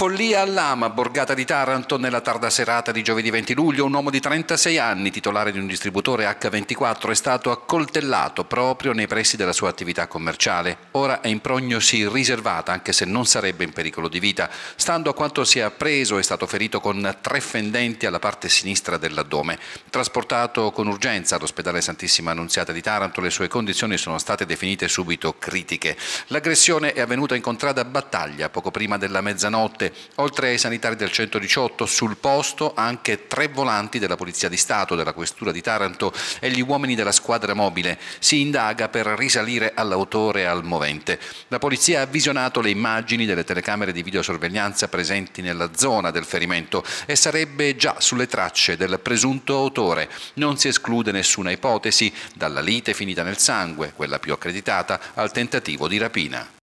Follia all'Ama, borgata di Taranto, nella tarda serata di giovedì 20 luglio, un uomo di 36 anni, titolare di un distributore H24, è stato accoltellato proprio nei pressi della sua attività commerciale. Ora è in prognosi riservata, anche se non sarebbe in pericolo di vita. Stando a quanto si è appreso, è stato ferito con tre fendenti alla parte sinistra dell'addome. Trasportato con urgenza all'ospedale Santissima Annunziata di Taranto, le sue condizioni sono state definite subito critiche. L'aggressione è avvenuta in contrada battaglia, poco prima della mezzanotte Oltre ai sanitari del 118, sul posto anche tre volanti della Polizia di Stato, della Questura di Taranto e gli uomini della squadra mobile. Si indaga per risalire all'autore e al movente. La Polizia ha visionato le immagini delle telecamere di videosorveglianza presenti nella zona del ferimento e sarebbe già sulle tracce del presunto autore. Non si esclude nessuna ipotesi, dalla lite finita nel sangue, quella più accreditata, al tentativo di rapina.